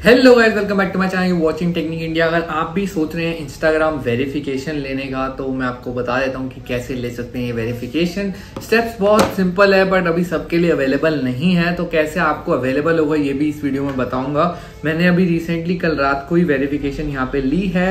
Hello guys welcome back to my channel watching Technique India अगर आप भी सोच रहे हैं इंस्टाग्राम वेरिफिकेशन लेने का तो मैं आपको बता देता हूँ कि कैसे ले सकते हैं ये वेरिफिकेशन स्टेप्स बहुत सिंपल है बट अभी सबके लिए अवेलेबल नहीं है तो कैसे आपको अवेलेबल होगा ये भी इस वीडियो में बताऊँगा। मैंने अभी रिसेंटली कल रात को ही वेरिफिकेशन यहाँ पे ली है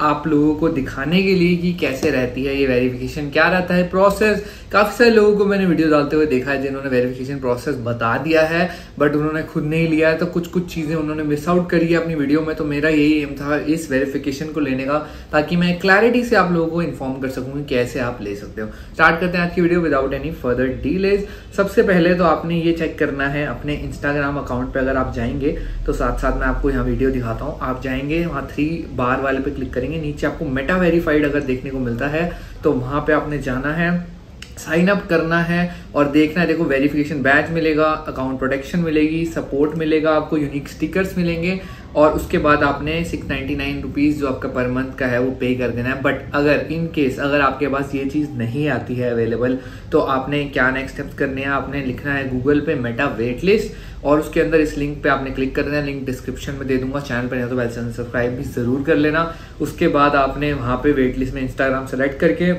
आप लोगों को दिखाने के लिए कि कैसे रहती है ये वेरिफिकेशन क्या रहता है प्रोसेस काफ़ी सारे लोगों को मैंने वीडियो डालते हुए देखा है जिन्होंने वेरिफिकेशन प्रोसेस बता दिया है बट उन्होंने खुद नहीं लिया है तो कुछ कुछ चीज़ें उन्होंने मिस आउट करी है अपनी वीडियो में तो मेरा यही एम था इस वेरिफिकेशन को लेने का, ताकि मैं क्लैरिटी से आप लोगों को इन्फॉर्म कर सकूँ कि कैसे आप ले सकते हो। स्टार्ट करते हैं आज की video without any further delays सबसे पहले तो आपने ये चेक करना है अपने इंस्टाग्राम अकाउंट पर अगर आप जाएँगे तो साथ साथ मैं आपको यहाँ वीडियो दिखाता हूँ। आप जाएँगे, वहाँ थ्री बार वाले पे क्लिक करेंगे नीचे आपको मेटा वेरीफाइड अगर देखने को मिलता है तो वहाँ पे आपने जाना है। साइन अप करना है और देखना है, देखो वेरिफिकेशन बैच मिलेगा अकाउंट प्रोटेक्शन मिलेगी सपोर्ट मिलेगा, आपको यूनिक स्टिकर्स मिलेंगे और उसके बाद आपने सिक्स नाइन्टी नाइन रुपीज़ जो आपका पर मंथ का है, वो पे कर देना है। बट अगर इन केस अगर आपके पास ये चीज़ नहीं आती है अवेलेबल तो आपने क्या नेक्स्ट स्टेप्स करने हैं? आपने लिखना है गूगल पे मेटा वेट लिस्ट और उसके अंदर इस लिंक पे आपने क्लिक कर देना लिंक डिस्क्रिप्शन में दे दूँगा। चैनल पर नहीं तो वेल सब्सक्राइब भी ज़रूर कर लेना। उसके बाद आपने वहाँ पे वेट लिस्ट में इंस्टाग्राम सेलेक्ट करके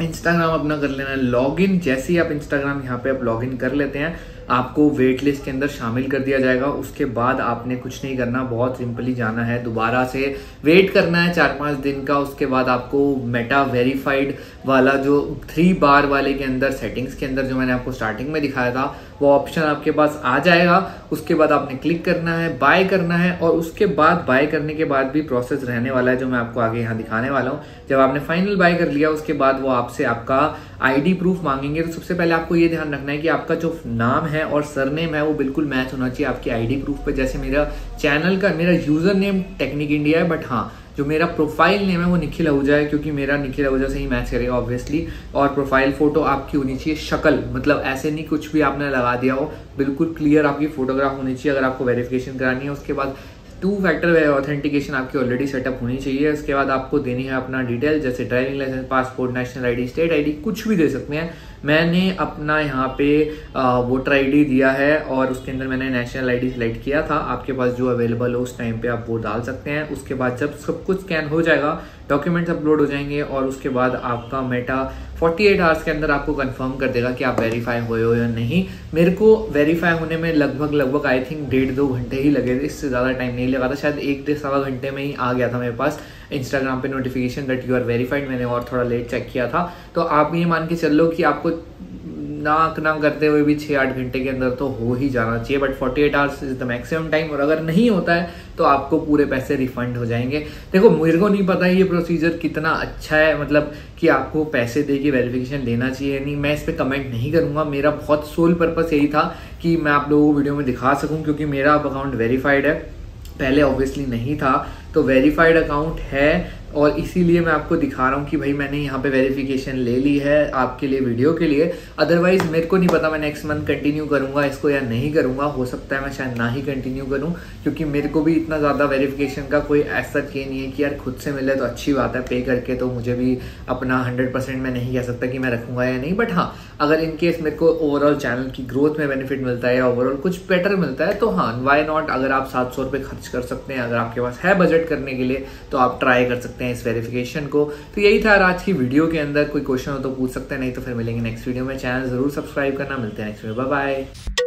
इंस्टाग्राम अपना कर लेना। है लॉग जैसे ही आप इंस्टाग्राम यहाँ पे आप लॉग कर लेते हैं आपको वेट लिस्ट के अंदर शामिल कर दिया जाएगा। उसके बाद आपने कुछ नहीं करना, बहुत सिंपली जाना है। दोबारा से वेट करना है चार पाँच दिन का। उसके बाद आपको मेटा वेरीफाइड वाला जो थ्री बार वाले के अंदर सेटिंग्स के अंदर जो मैंने आपको स्टार्टिंग में दिखाया था, वो ऑप्शन आपके पास आ जाएगा। उसके बाद आपने क्लिक करना है बाय करना है और उसके बाद बाय करने के बाद भी प्रोसेस रहने वाला है, जो मैं आपको आगे यहाँ दिखाने वाला हूँ। जब आपने फाइनल बाय कर लिया, उसके बाद वो आपसे आपका आईडी प्रूफ मांगेंगे। तो सबसे पहले आपको ये ध्यान रखना है कि आपका जो नाम है और सरनेम है, वो बिल्कुल मैच होना चाहिए आपकी आईडी प्रूफ पे। जैसे मेरा चैनल का, मेरा यूज़र नेम टेक्निक इंडिया है बट हाँ जो मेरा प्रोफ़ाइल नेम है, वो निखिल आहूजा है, क्योंकि मेरा निखिल आहूजा से ही मैच करेगा ऑब्वियसली और प्रोफ़ाइल फ़ोटो आपकी होनी चाहिए शक्ल मतलब ऐसे नहीं कुछ भी आपने लगा दिया हो। बिल्कुल क्लियर आपकी फोटोग्राफ होनी चाहिए, अगर आपको वेरिफिकेशन करानी है। उसके बाद टू फैक्टर ऑथेंटिकेशन आपकी ऑलरेडी सेटअप होनी चाहिए। उसके बाद आपको देनी है अपना डिटेल जैसे driving licence passport national ID state ID कुछ भी दे सकते हैं। मैंने अपना यहाँ पे वोटर आईडी दिया है और उसके अंदर मैंने नेशनल आईडी सिलेक्ट किया था। आपके पास जो अवेलेबल हो, उस टाइम पे आप वो डाल सकते हैं। उसके बाद जब सब कुछ स्कैन हो जाएगा डॉक्यूमेंट्स अपलोड हो जाएँगे और उसके बाद आपका मेटा 48 आवर्स के अंदर आपको कंफर्म कर देगा कि आप वेरीफाई हुए हो या नहीं। मेरे को वेरीफाई होने में लगभग लगभग आई थिंक डेढ़ दो घंटे ही लगे थे, इससे ज़्यादा टाइम नहीं लगा था। शायद एक डेढ़ सवा घंटे में ही आ गया था मेरे पास। इंस्टाग्राम पे notification that you are verified मैंने और थोड़ा लेट चेक किया था। तो आप ये मान के चल लो कि आपको नाक ना करते हुए भी छः आठ घंटे के अंदर तो हो ही जाना चाहिए but forty eight hours is the maximum time और अगर नहीं होता है तो आपको पूरे पैसे रिफंड हो जाएँगे। देखो, मेरे को नहीं पता ये प्रोसीजर कितना अच्छा है मतलब कि आपको पैसे दे के वेरिफिकेशन लेना चाहिए नहीं। मैं इस पर कमेंट नहीं करूँगा। मेरा बहुत सोल पर्पस यही था कि मैं आप लोगों को वीडियो में दिखा सकूँ, क्योंकि मेरा अकाउंट वेरीफाइड है। पहले ऑब्वियसली नहीं था तो वेरीफाइड अकाउंट है और इसीलिए मैं आपको दिखा रहा हूँ कि भाई मैंने यहाँ पे वेरिफिकेशन ले ली है आपके लिए वीडियो के लिए। अदरवाइज़ मेरे को नहीं पता मैं नेक्स्ट मंथ कंटिन्यू करूँगा इसको या नहीं करूँगा। हो सकता है मैं शायद ना ही कंटिन्यू करूँ, क्योंकि मेरे को भी इतना ज़्यादा वेरिफिकेशन का कोई ऐसा ये नहीं है कि यार खुद से मिले तो अच्छी बात है पे करके तो मुझे भी अपना हंड्रेड मैं नहीं कह सकता कि मैं रखूँगा या नहीं। बट हाँ अगर इनकेस मेरे को ओवरऑल चैनल की ग्रोथ में बेनिफिट मिलता है या ओवरऑल कुछ बेटर मिलता है तो हाँ वाई नॉट अगर आप सात सौ रुपये खर्च कर सकते हैं, अगर आपके पास है बजट करने के लिए तो आप ट्राई कर सकते हैं इस वेरिफिकेशन को। तो यही था आज की वीडियो के अंदर। कोई क्वेश्चन हो तो पूछ सकते हैं, नहीं तो फिर मिलेंगे नेक्स्ट वीडियो में। चैनल ज़रूर सब्सक्राइब करना। मिलते हैं नेक्स्ट वीडियो बाय